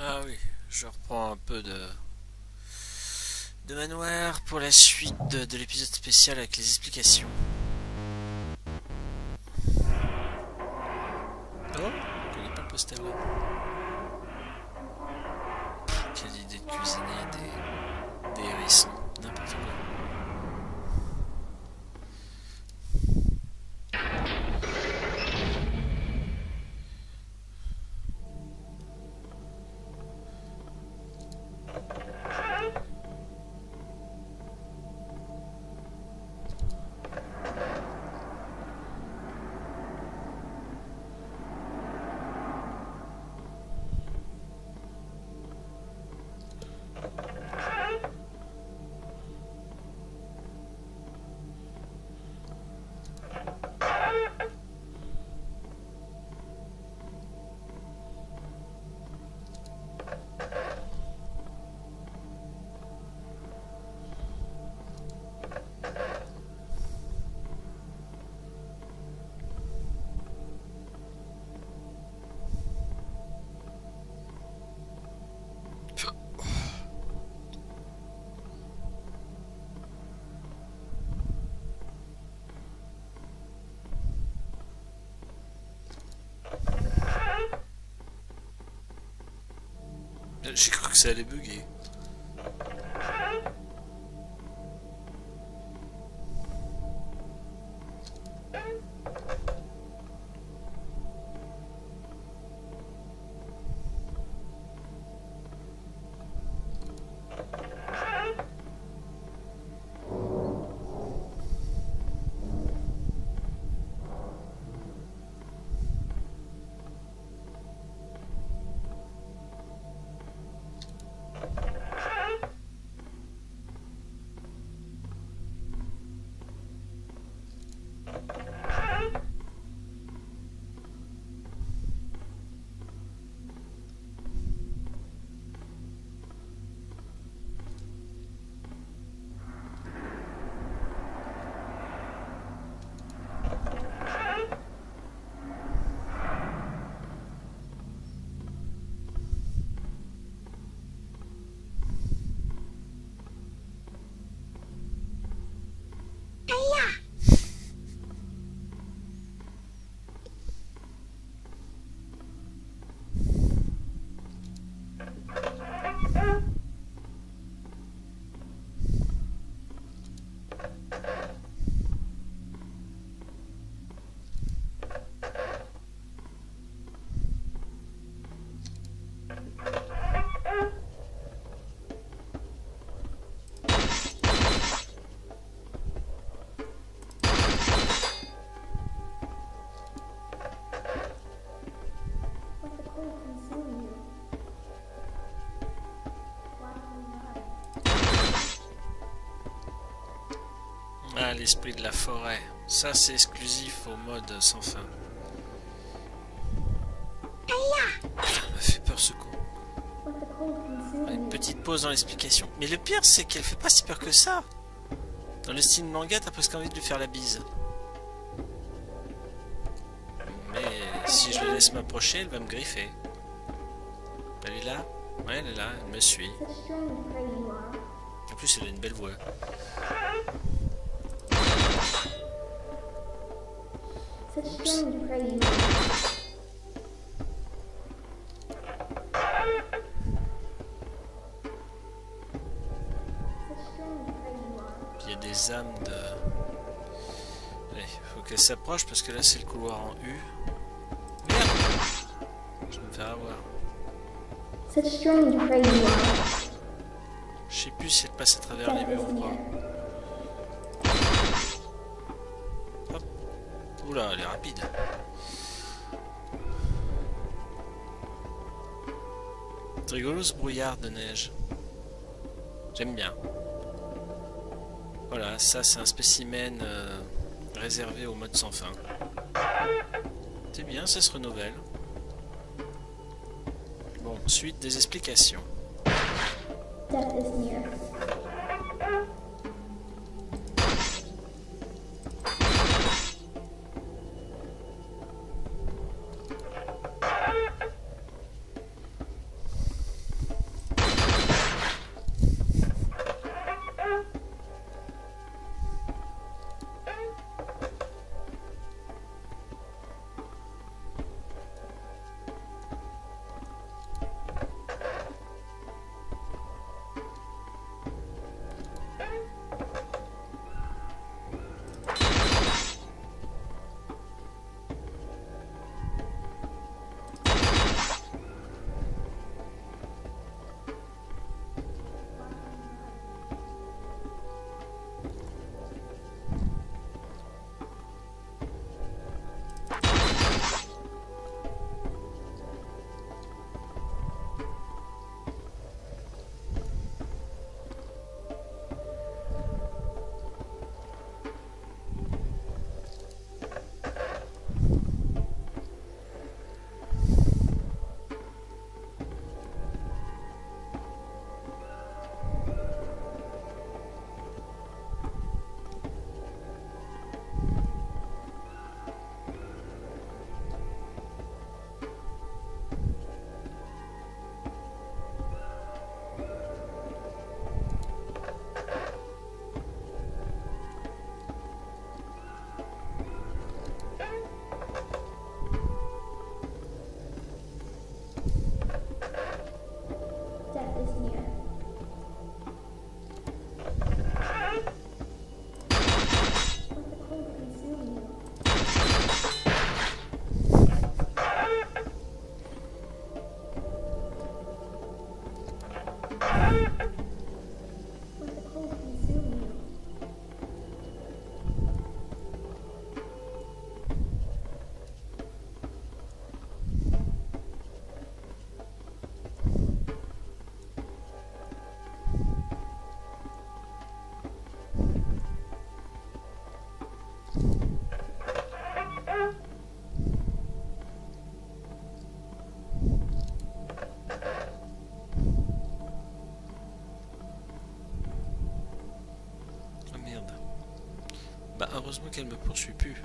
Ah oui, je reprends un peu de de manoir pour la suite de, de l'épisode spécial avec les explications. Oh, on connaît pas le poster là. Quelle idée de cuisiner des, des hérissons, n'importe quoi. J'ai cru que ça allait bugger. 哎呀 l'esprit de la forêt. Ça, c'est exclusif au mode sans fin. Ça m'a fait peur ce consume Une petite pause dans l'explication. Mais le pire, c'est qu'elle fait pas si peur que ça. Dans le style manga, t'as presque envie de lui faire la bise. Mais si je la laisse m'approcher, elle va me griffer. Elle est là Ouais, elle est là, elle me suit. En plus, elle a une belle voix. Il y a des âmes de... Il faut qu'elle s'approche parce que là, c'est le couloir en U. Merde Je vais me faire avoir. Je sais plus si elle passe à travers les murs ou pas. Rapide. Brouillard de neige. J'aime bien. Voilà, ça c'est un spécimen euh, réservé au mode sans fin. C'est bien, ça se renouvelle. Bon, suite des explications. Heureusement qu'elle me poursuit plus.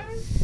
time?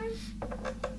Bye.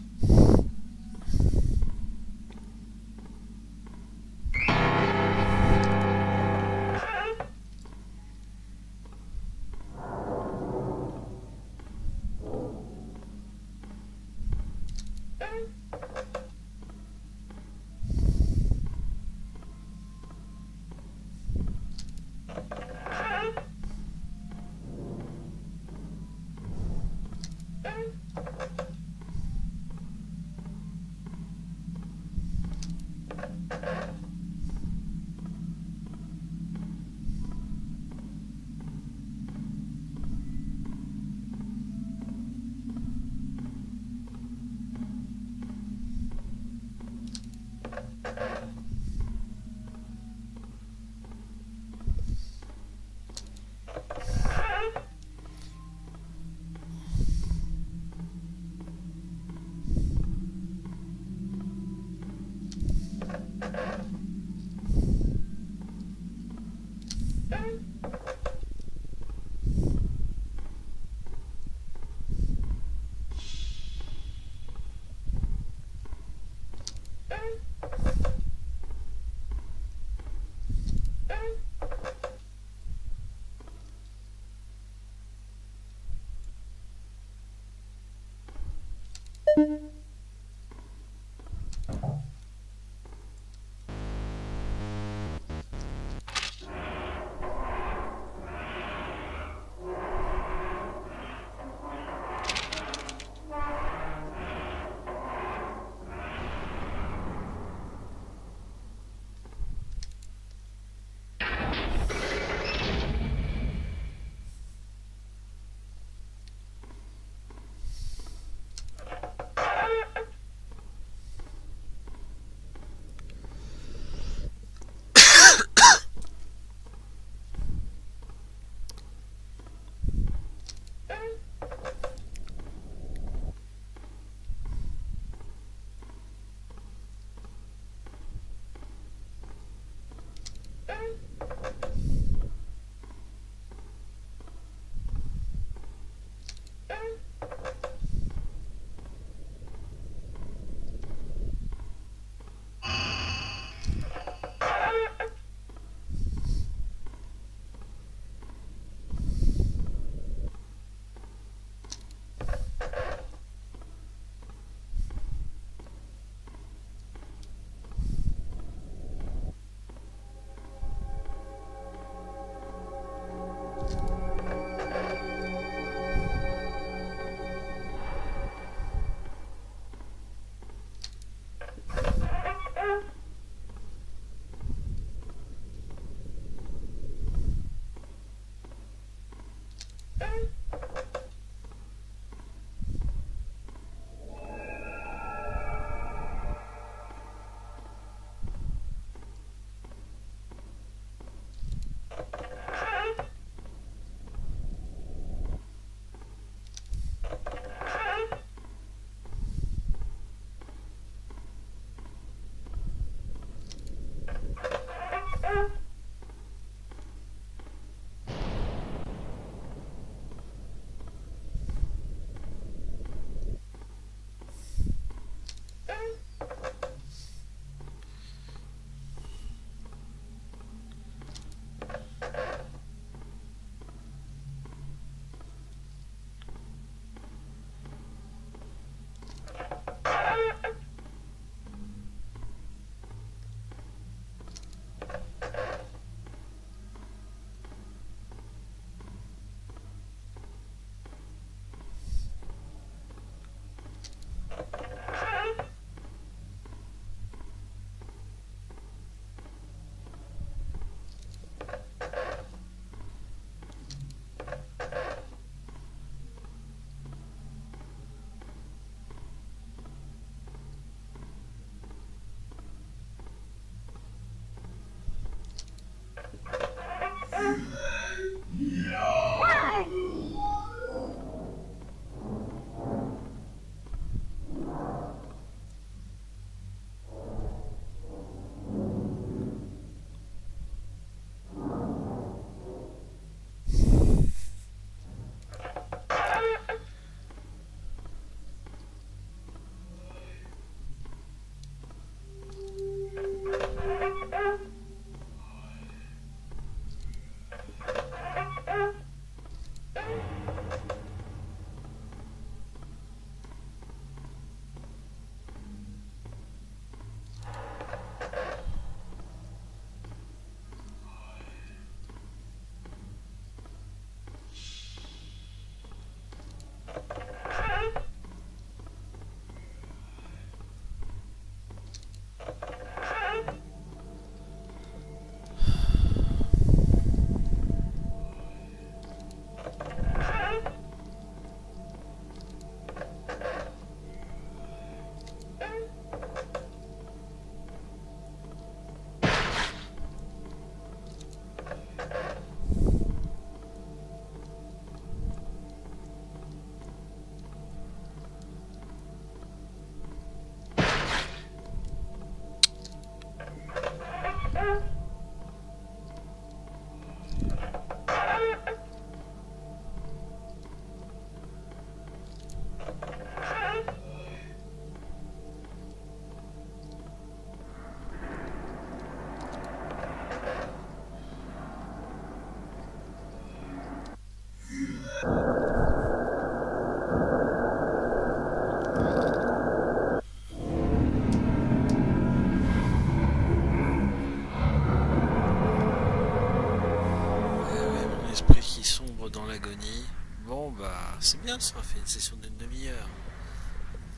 C'est bien, ça aura fait une session d'une demi-heure.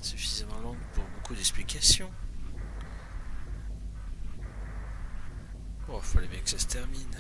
Suffisamment longue pour beaucoup d'explications. Bon, fallait bien que ça se termine.